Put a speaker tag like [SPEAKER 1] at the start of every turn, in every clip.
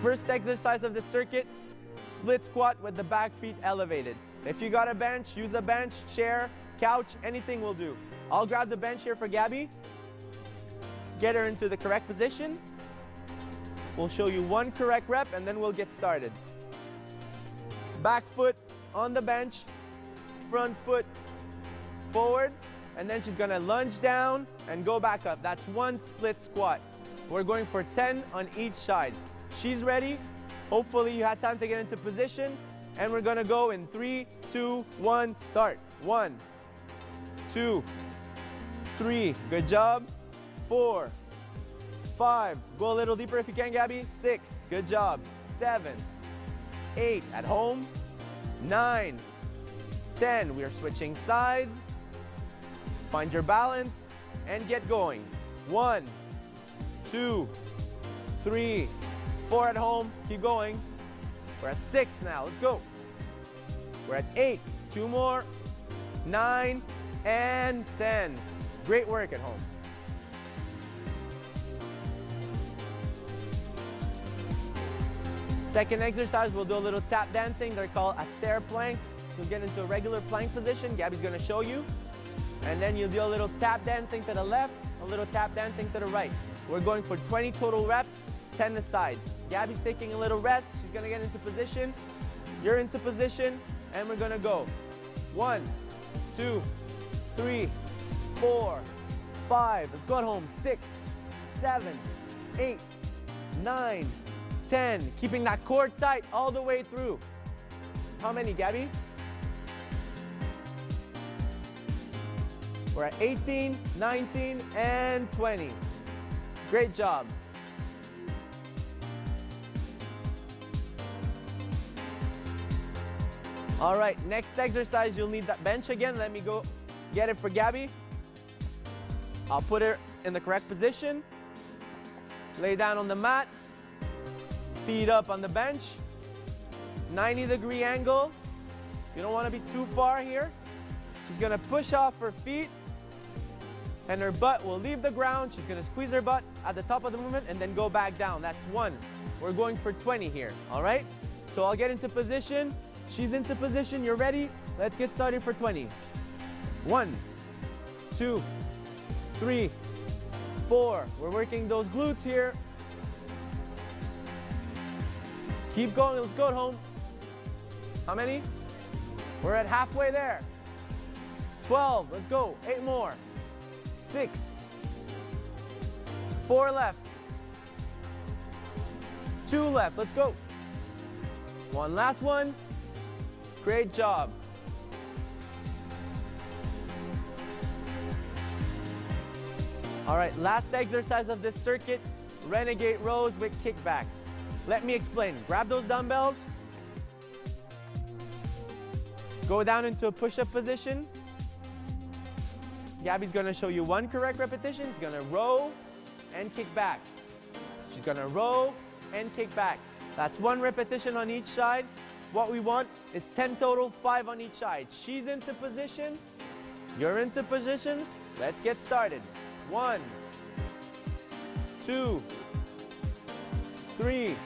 [SPEAKER 1] First exercise of the circuit, split squat with the back feet elevated. If you got a bench, use a bench, chair, couch, anything will do. I'll grab the bench here for Gabby. Get her into the correct position. We'll show you one correct rep and then we'll get started. Back foot on the bench, front foot forward, and then she's gonna lunge down and go back up. That's one split squat. We're going for 10 on each side. She's ready. Hopefully you had time to get into position. And we're gonna go in three, two, one, start. One, two, three, good job. Four, five, go a little deeper if you can, Gabby. Six, good job. Seven, eight, at home. Nine, ten, we are switching sides. Find your balance and get going. One, two, three, four at home, keep going. We're at six now, let's go. We're at eight, two more, nine, and 10. Great work at home. Second exercise, we'll do a little tap dancing. They're called stair planks. You'll get into a regular plank position. Gabby's gonna show you. And then you'll do a little tap dancing to the left, a little tap dancing to the right. We're going for 20 total reps. 10 aside. Gabby's taking a little rest. She's gonna get into position. You're into position, and we're gonna go. One, two, three, four, five. Let's go at home. Six, seven, eight, nine, ten. Keeping that core tight all the way through. How many, Gabby? We're at 18, 19, and 20. Great job. All right, next exercise, you'll need that bench again. Let me go get it for Gabby. I'll put her in the correct position. Lay down on the mat. Feet up on the bench. 90 degree angle. You don't want to be too far here. She's going to push off her feet and her butt will leave the ground. She's gonna squeeze her butt at the top of the movement and then go back down. That's one. We're going for 20 here, all right? So I'll get into position. She's into position. You're ready. Let's get started for 20. One, two, three, four. We're working those glutes here. Keep going. Let's go at home. How many? We're at halfway there. 12. Let's go. Eight more. Six. Four left. Two left. Let's go. One last one. Great job. All right, last exercise of this circuit, renegade rows with kickbacks. Let me explain. Grab those dumbbells. Go down into a push-up position. Gabby's gonna show you one correct repetition. She's gonna row and kick back. She's gonna row and kick back. That's one repetition on each side. What we want is 10 total, five on each side. She's into position, you're into position. Let's get started. One, two, three,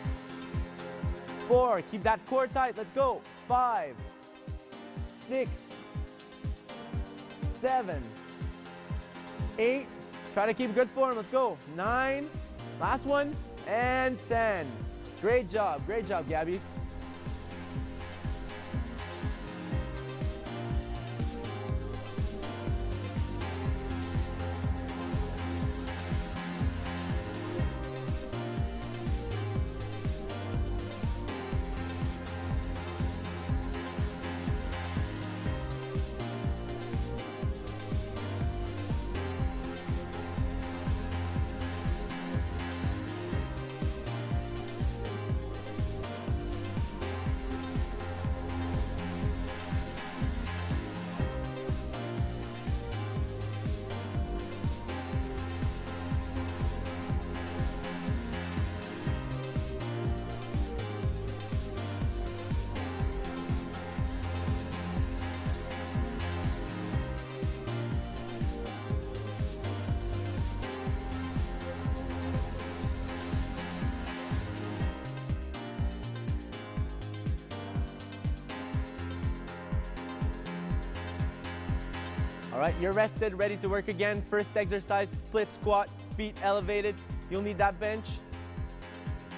[SPEAKER 1] four. Keep that core tight. Let's go. Five, six, seven, eight. Try to keep good form. Let's go. Nine. Last one. And 10. Great job. Great job, Gabby. All right, you're rested, ready to work again. First exercise, split squat, feet elevated. You'll need that bench.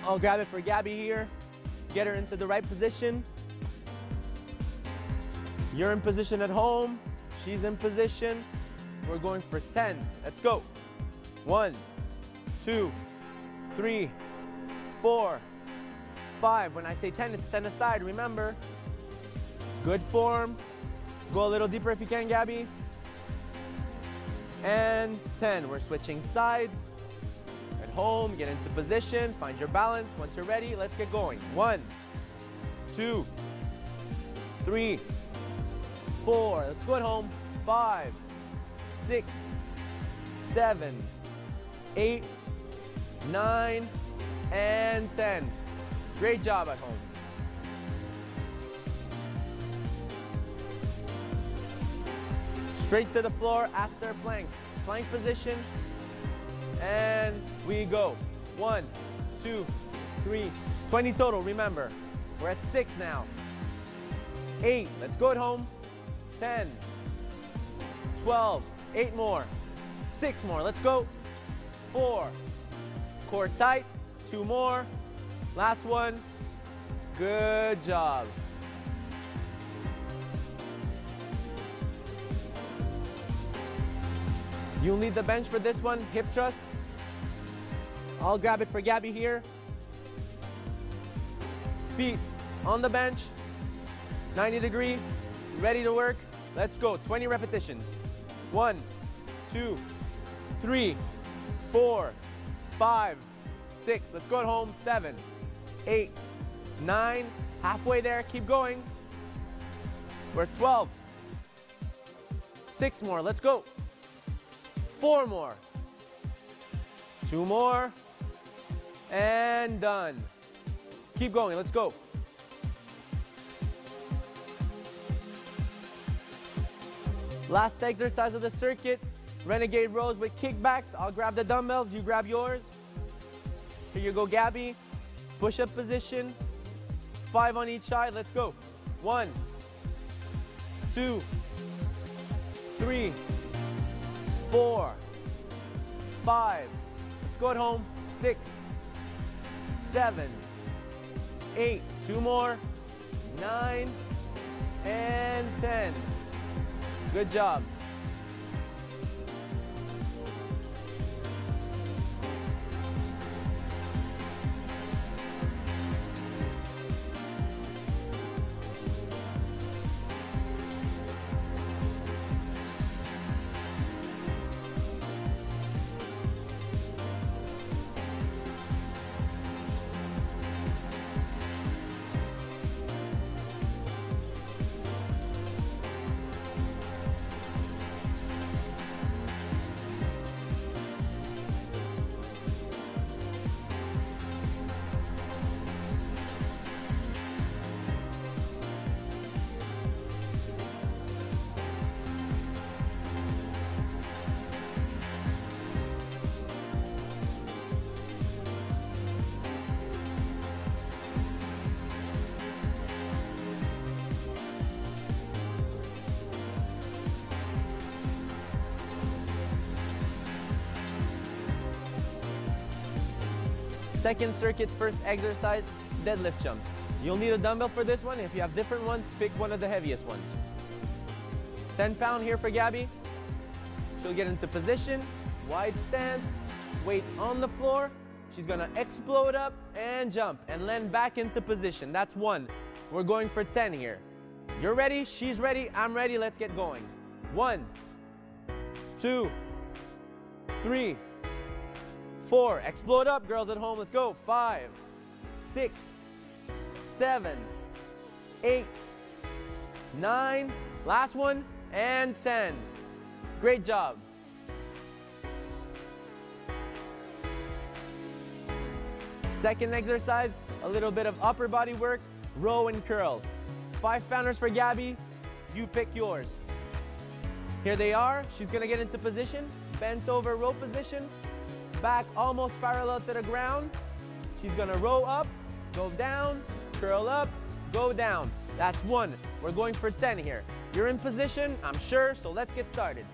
[SPEAKER 1] I'll grab it for Gabby here. Get her into the right position. You're in position at home. She's in position. We're going for 10. Let's go. One, two, three, four, five. When I say 10, it's 10 aside, remember. Good form. Go a little deeper if you can, Gabby and 10. We're switching sides. At home, get into position, find your balance. Once you're ready, let's get going. One, two, three, four. Let's go at home. Five, six, seven, eight, nine, and 10. Great job at home. Straight to the floor after planks. Plank position. And we go. One, two, three. 20 total, remember. We're at six now. Eight, let's go at home. 10, 12, eight more, six more, let's go. Four, core tight, two more, last one. Good job. You'll need the bench for this one, hip thrust. I'll grab it for Gabby here. Feet on the bench, 90 degree, ready to work. Let's go, 20 repetitions. One, two, three, four, five, six. Let's go at home, seven, eight, nine. Halfway there, keep going. We're 12. Six more, let's go. Four more. Two more. And done. Keep going. Let's go. Last exercise of the circuit. Renegade rows with kickbacks. I'll grab the dumbbells. You grab yours. Here you go, Gabby. Push-up position. Five on each side. Let's go. One, two, three, four, five, let's go at home, six, seven, eight, two more, nine, and 10. Good job. Second circuit, first exercise, deadlift jumps. You'll need a dumbbell for this one. If you have different ones, pick one of the heaviest ones. 10 pound here for Gabby. She'll get into position, wide stance, weight on the floor. She's gonna explode up and jump and land back into position. That's one. We're going for 10 here. You're ready, she's ready, I'm ready, let's get going. One, two, three, four. Explode up, girls at home. Let's go. Five, six, seven, eight, nine. Last one, and 10. Great job. Second exercise, a little bit of upper body work, row and curl. Five pounders for Gabby, you pick yours. Here they are, she's gonna get into position, bent over row position, back almost parallel to the ground. She's gonna row up, go down, curl up, go down. That's one. We're going for 10 here. You're in position, I'm sure, so let's get started.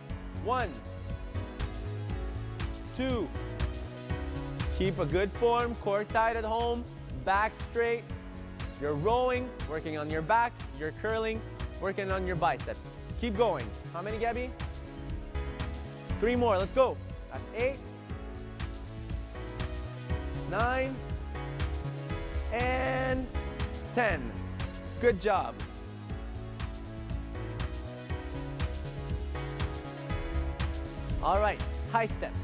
[SPEAKER 1] One, two, keep a good form, core tight at home, back straight. You're rowing, working on your back, you're curling, working on your biceps. Keep going. How many, Gabby? Three more, let's go. That's eight, nine, and 10. Good job. All right, high steps.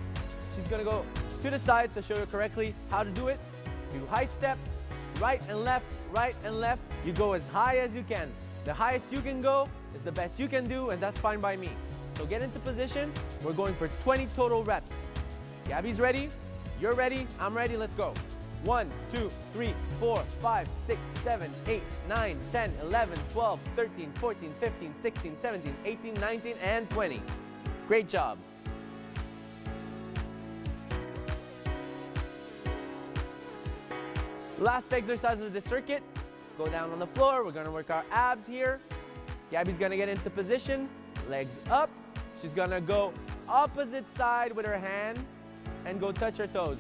[SPEAKER 1] She's gonna go to the side to show you correctly how to do it. Do high step, right and left, right and left. You go as high as you can. The highest you can go is the best you can do, and that's fine by me. So get into position. We're going for 20 total reps. Gabby's ready. You're ready, I'm ready, let's go. 1, 2, 3, 4, 5, 6, 7, 8, 9, 10, 11, 12, 13, 14, 15, 16, 17, 18, 19, and 20. Great job. Last exercise of the circuit, go down on the floor. We're gonna work our abs here. Gabby's gonna get into position, legs up. She's gonna go opposite side with her hand and go touch her toes.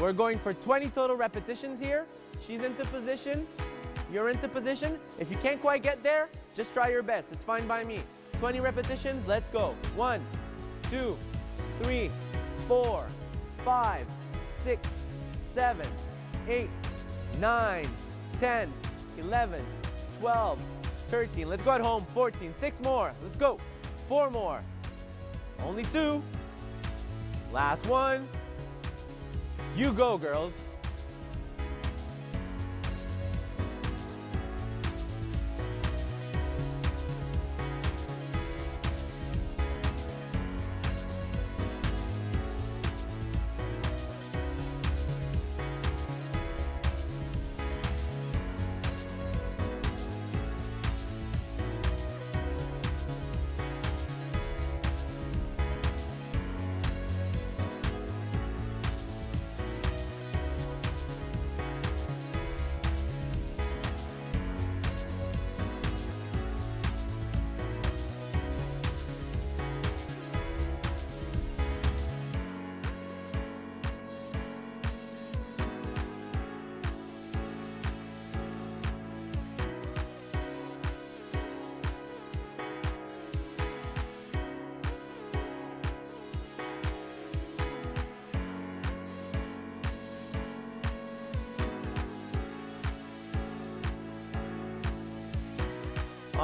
[SPEAKER 1] We're going for 20 total repetitions here. She's into position, you're into position. If you can't quite get there, just try your best. It's fine by me. 20 repetitions, let's go. One, two, three, four, five, six, seven, eight, nine, 10, 11, 12, 13. Let's go at home. 14, six more. Let's go. Four more. Only two. Last one. You go, girls.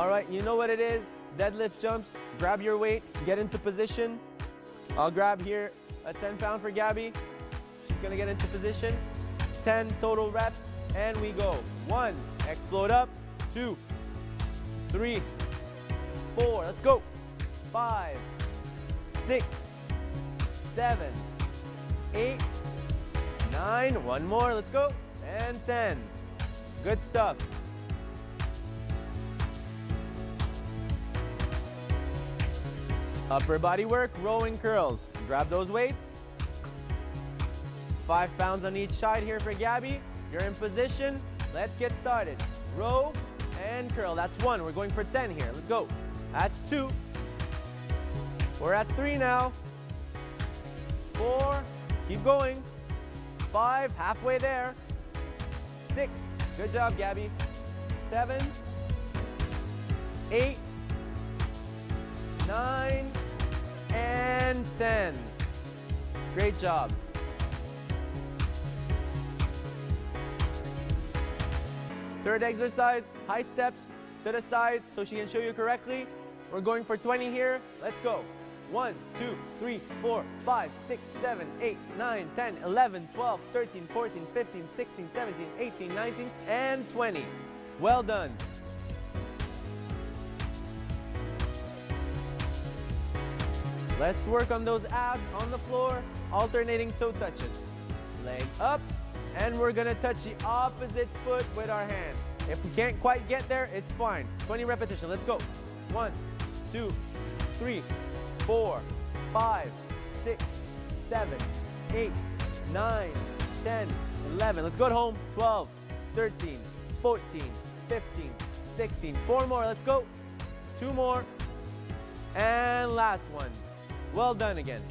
[SPEAKER 1] All right, you know what it is. Deadlift jumps, grab your weight, get into position. I'll grab here a 10 pound for Gabby. She's gonna get into position. 10 total reps, and we go. One, explode up. Two, three, four, let's go. Five, six, seven, eight, nine, one more, let's go. And 10, good stuff. Upper body work, rowing curls. Grab those weights. Five pounds on each side here for Gabby. You're in position. Let's get started. Row and curl. That's one. We're going for 10 here. Let's go. That's two. We're at three now. Four. Keep going. Five. Halfway there. Six. Good job, Gabby. Seven. Eight. Nine and 10. Great job. Third exercise, high steps to the side so she can show you correctly. We're going for 20 here. Let's go. 1, 2, 3, 4, 5, 6, 7, 8, 9, 10, 11, 12, 13, 14, 15, 16, 17, 18, 19, and 20. Well done. Let's work on those abs on the floor, alternating toe touches. Leg up, and we're gonna touch the opposite foot with our hand. If we can't quite get there, it's fine. 20 repetition, let's go. One, two, three, four, five, six, seven, eight, nine, 10, 11. Let's go at home. 12, 13, 14, 15, 16. Four more, let's go. Two more. And last one. Well done again.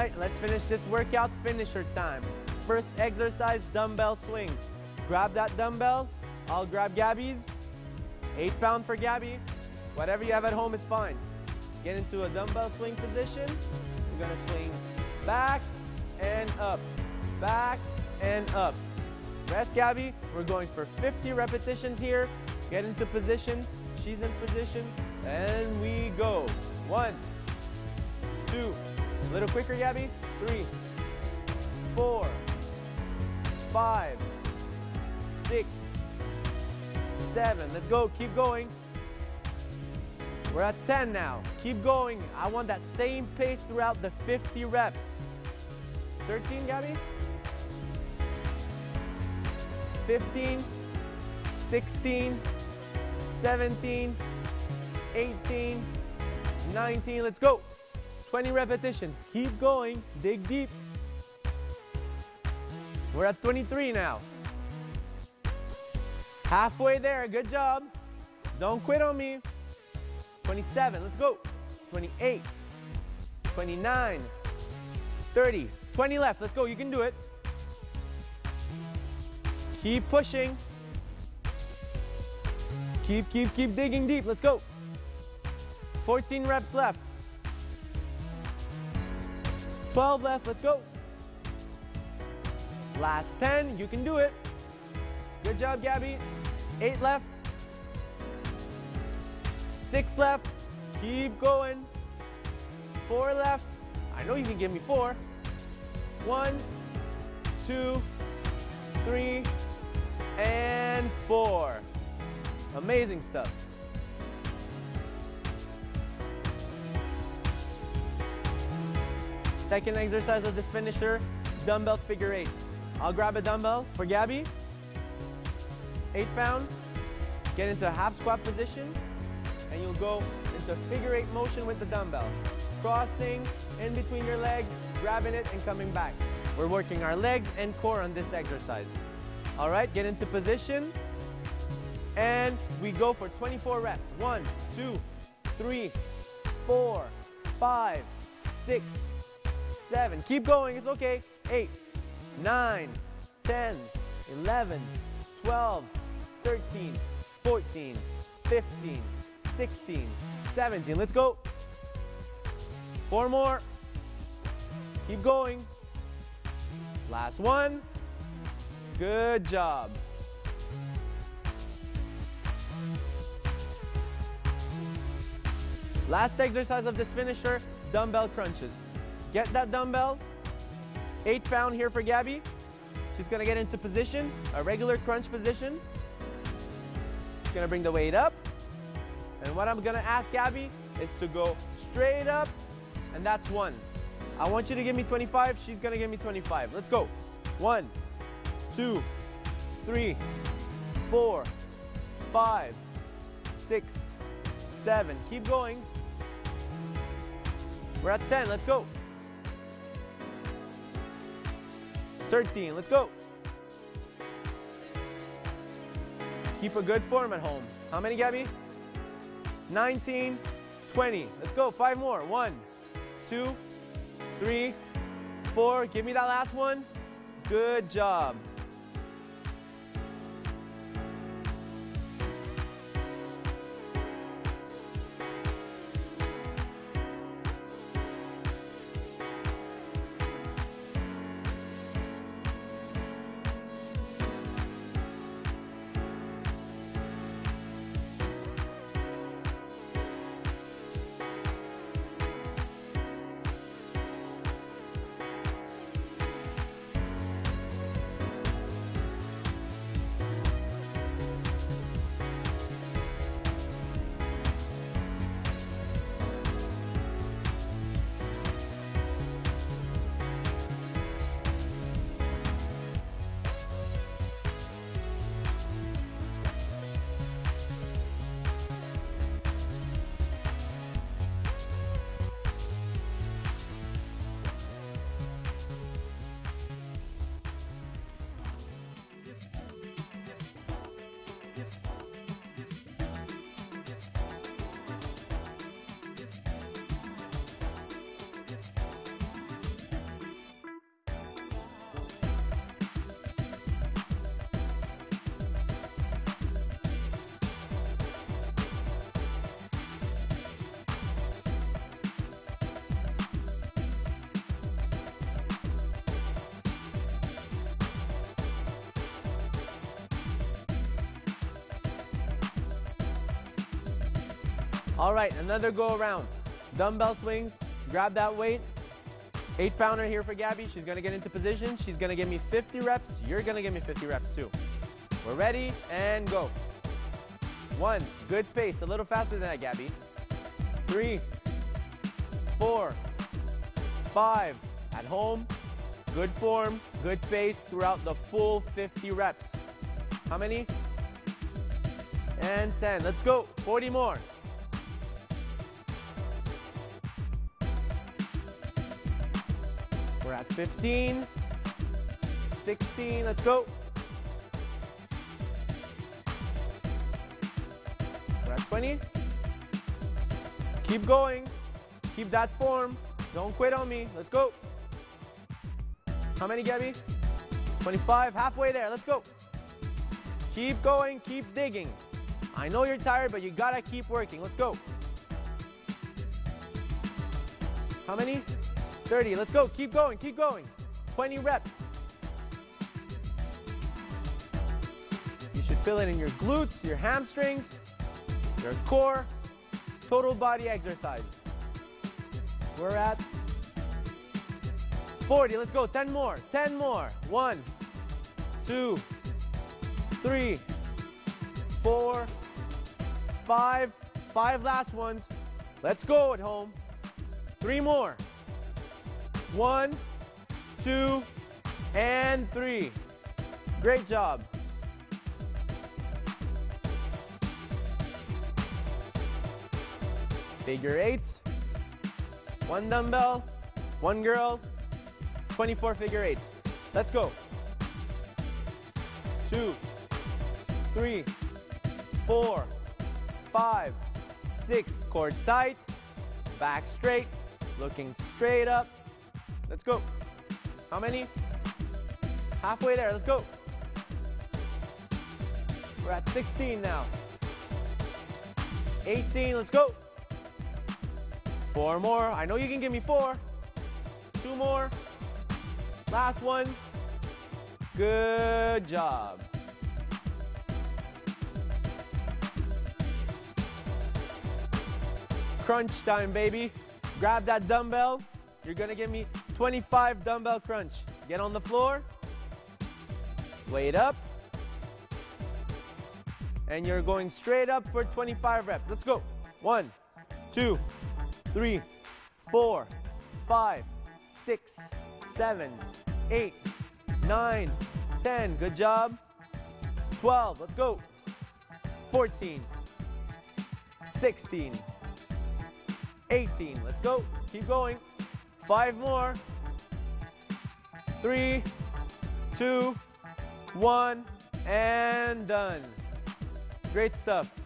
[SPEAKER 1] right, let's finish this workout finisher time. First exercise, dumbbell swings. Grab that dumbbell, I'll grab Gabby's. Eight pound for Gabby. Whatever you have at home is fine. Get into a dumbbell swing position. we are gonna swing back and up, back and up. Rest Gabby, we're going for 50 repetitions here. Get into position, she's in position, and we go. One, two. A little quicker, Gabby. Three, four, five, six, seven. Let's go, keep going. We're at 10 now. Keep going. I want that same pace throughout the 50 reps. 13, Gabby. 15, 16, 17, 18, 19. Let's go. 20 repetitions. Keep going, dig deep. We're at 23 now. Halfway there, good job. Don't quit on me. 27, let's go. 28, 29, 30, 20 left, let's go, you can do it. Keep pushing. Keep, keep, keep digging deep, let's go. 14 reps left. 12 left, let's go. Last 10, you can do it. Good job, Gabby. Eight left. Six left, keep going. Four left, I know you can give me four. One, two, three, and four. Amazing stuff. Second exercise of this finisher, dumbbell figure eight. I'll grab a dumbbell for Gabby. Eight pound. Get into a half squat position and you'll go into figure eight motion with the dumbbell. Crossing, in between your legs, grabbing it and coming back. We're working our legs and core on this exercise. All right, get into position. And we go for 24 reps. One, two, three, four, five, six, seven. Keep going, it's okay. Eight, nine, 10, 11, 12, 13, 14, 15, 16, 17. Let's go. Four more. Keep going. Last one. Good job. Last exercise of this finisher, dumbbell crunches. Get that dumbbell. Eight pound here for Gabby. She's gonna get into position, a regular crunch position. She's gonna bring the weight up. And what I'm gonna ask Gabby is to go straight up, and that's one. I want you to give me 25, she's gonna give me 25. Let's go. One, two, three, four, five, six, seven. Keep going. We're at 10, let's go. 13. Let's go. Keep a good form at home. How many, Gabby? 19, 20. Let's go. Five more. One, two, three, four. Give me that last one. Good job. All right, another go around. Dumbbell swings, grab that weight. Eight pounder here for Gabby. She's gonna get into position. She's gonna give me 50 reps. You're gonna give me 50 reps too. We're ready and go. One, good pace, a little faster than that, Gabby. Three, four, five. At home, good form, good pace throughout the full 50 reps. How many? And 10, let's go, 40 more. We're at 15, 16, let's go. We're at 20. Keep going, keep that form. Don't quit on me, let's go. How many, Gabby? 25, halfway there, let's go. Keep going, keep digging. I know you're tired, but you gotta keep working, let's go. How many? 30. Let's go. Keep going. Keep going. 20 reps. You should feel it in your glutes, your hamstrings, your core. Total body exercise. We're at 40. Let's go. 10 more. 10 more. One, two, three, four, five. Five last ones. Let's go at home. Three more. One, two, and three. Great job. Figure eight. One dumbbell, one girl, 24 figure eight. Let's go. Two, three, four, five, six. Core tight, back straight, looking straight up. Let's go. How many? Halfway there, let's go. We're at 16 now. 18, let's go. Four more, I know you can give me four. Two more. Last one. Good job. Crunch time, baby. Grab that dumbbell. You're gonna give me 25 dumbbell crunch. Get on the floor, weight up, and you're going straight up for 25 reps. Let's go. One, two, three, four, five, six, seven, eight, nine, ten. Good job. 12. Let's go. 14. 16. 18. Let's go. Keep going. Five more. Three, two, one, and done. Great stuff.